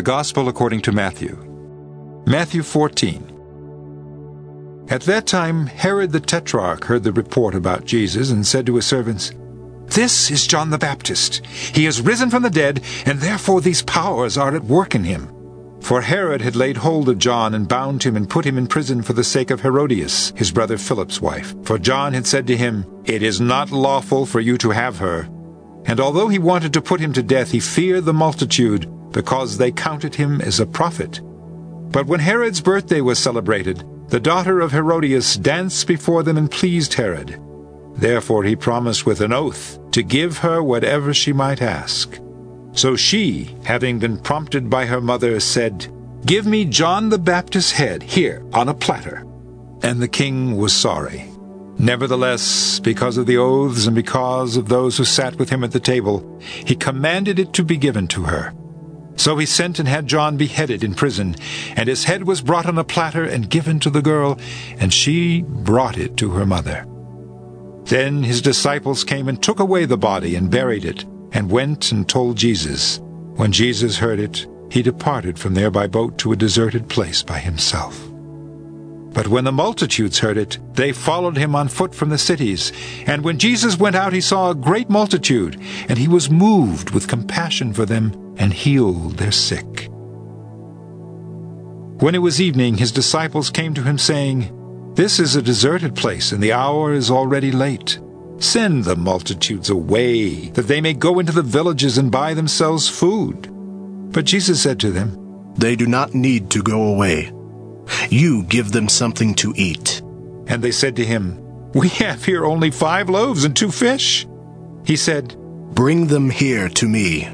The Gospel according to Matthew. Matthew 14. At that time, Herod the Tetrarch heard the report about Jesus and said to his servants, This is John the Baptist. He is risen from the dead, and therefore these powers are at work in him. For Herod had laid hold of John and bound him and put him in prison for the sake of Herodias, his brother Philip's wife. For John had said to him, It is not lawful for you to have her. And although he wanted to put him to death, he feared the multitude, because they counted him as a prophet. But when Herod's birthday was celebrated, the daughter of Herodias danced before them and pleased Herod. Therefore he promised with an oath to give her whatever she might ask. So she, having been prompted by her mother, said, Give me John the Baptist's head here on a platter. And the king was sorry. Nevertheless, because of the oaths and because of those who sat with him at the table, he commanded it to be given to her. So he sent and had John beheaded in prison, and his head was brought on a platter and given to the girl, and she brought it to her mother. Then his disciples came and took away the body and buried it, and went and told Jesus. When Jesus heard it, he departed from there by boat to a deserted place by himself. But when the multitudes heard it, they followed him on foot from the cities. And when Jesus went out, he saw a great multitude, and he was moved with compassion for them, and healed their sick. When it was evening, his disciples came to him, saying, This is a deserted place, and the hour is already late. Send the multitudes away, that they may go into the villages and buy themselves food. But Jesus said to them, They do not need to go away. You give them something to eat. And they said to him, We have here only five loaves and two fish. He said, Bring them here to me.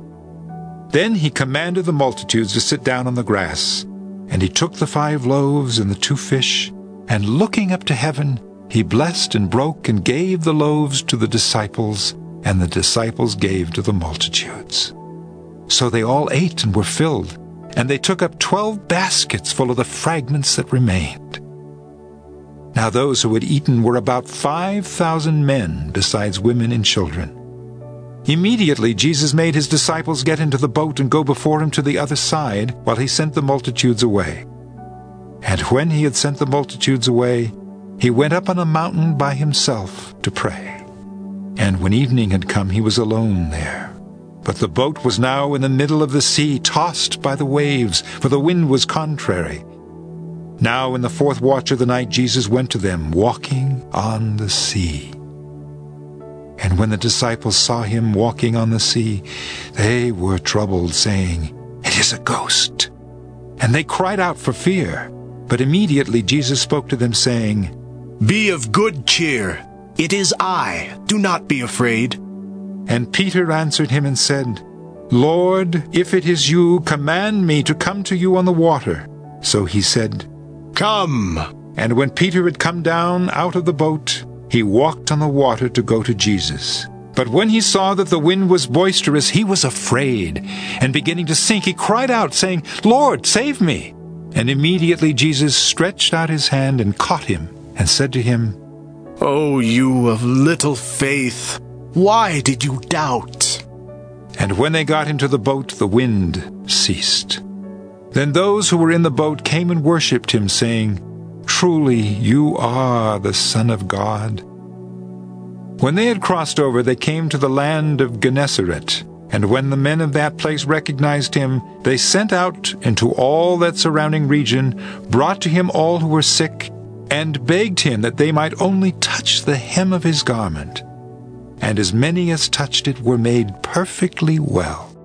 Then he commanded the multitudes to sit down on the grass. And he took the five loaves and the two fish, and looking up to heaven, he blessed and broke and gave the loaves to the disciples, and the disciples gave to the multitudes. So they all ate and were filled, and they took up twelve baskets full of the fragments that remained. Now those who had eaten were about five thousand men, besides women and children. Immediately Jesus made his disciples get into the boat and go before him to the other side, while he sent the multitudes away. And when he had sent the multitudes away, he went up on a mountain by himself to pray. And when evening had come, he was alone there. But the boat was now in the middle of the sea, tossed by the waves, for the wind was contrary. Now in the fourth watch of the night Jesus went to them, walking on the sea. And when the disciples saw him walking on the sea, they were troubled, saying, It is a ghost. And they cried out for fear. But immediately Jesus spoke to them, saying, Be of good cheer. It is I. Do not be afraid. And Peter answered him and said, Lord, if it is you, command me to come to you on the water. So he said, Come. And when Peter had come down out of the boat, he walked on the water to go to Jesus. But when he saw that the wind was boisterous, he was afraid, and beginning to sink, he cried out, saying, Lord, save me! And immediately Jesus stretched out his hand and caught him, and said to him, O you of little faith, why did you doubt? And when they got into the boat, the wind ceased. Then those who were in the boat came and worshipped him, saying, Truly you are the Son of God. When they had crossed over, they came to the land of Gennesaret. And when the men of that place recognized him, they sent out into all that surrounding region, brought to him all who were sick, and begged him that they might only touch the hem of his garment. And as many as touched it were made perfectly well.